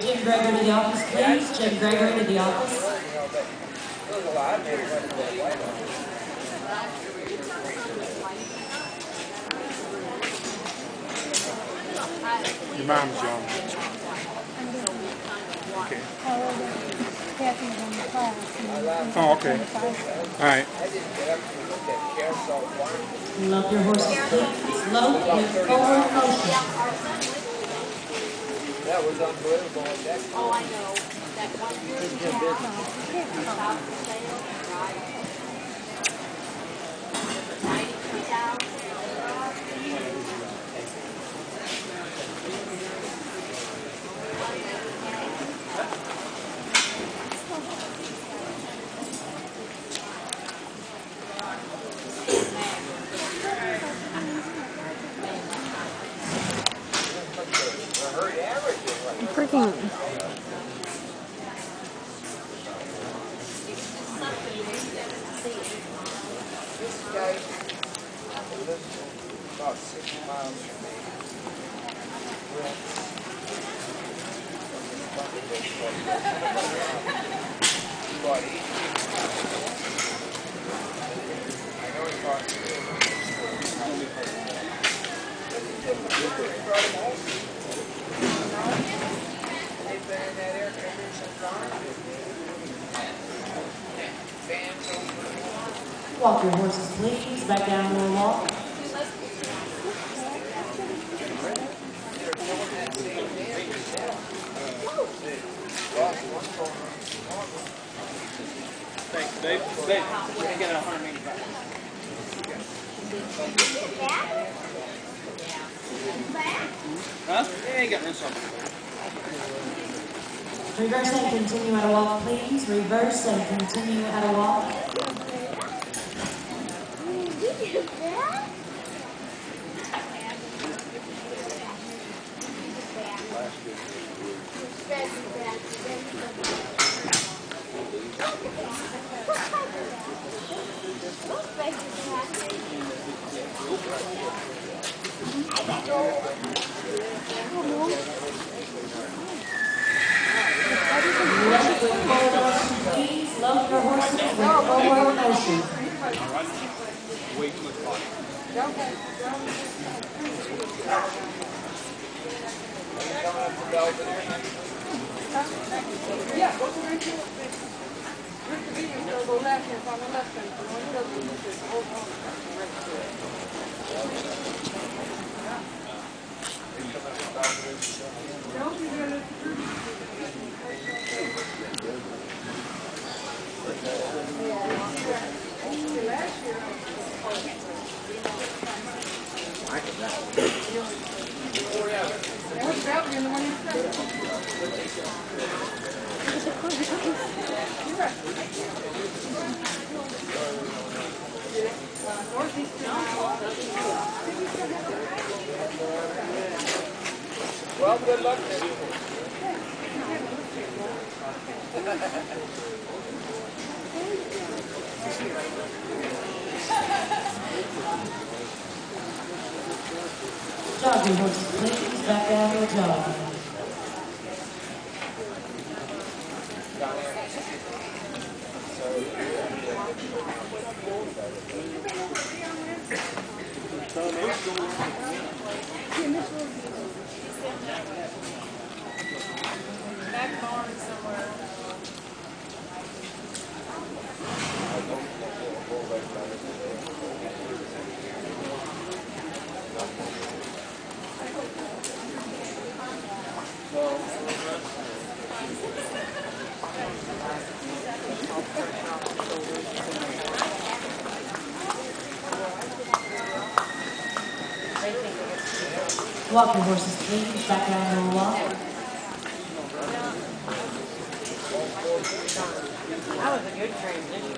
Jim Gregory to the office, please. Jim Gregory to the office. Your mom's young. Okay. Kathy's in the class. and- Oh, okay. All right. Lope your horses, please. Lope with forward motion. That was unbelievable. Oh, I know. Freaking. Walk your horses, please. Back down a walk. Reverse and continue at a walk, please. Reverse and continue at a walk. Left with forward motion, please. Lope your horses with forward motion. Coming up to Belvedere. Well, good luck to you. Jog your horses, please. Back to a jog. Walk your horses, please. Back down to a walk. That was a good transition.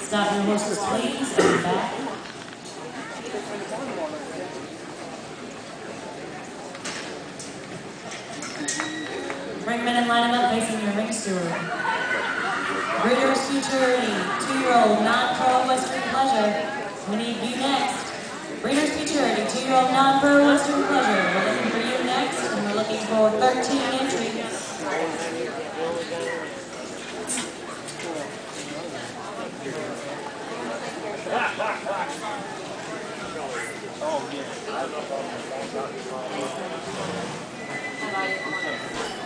Stop your horses, please, and back. Steward. Breeders Futurity, two-year-old non-pro Western Pleasure. We need you next. Breeders Futurity, two-year-old non-pro Western Pleasure. We're looking for you next, and we're looking for 13 entries. Yeah,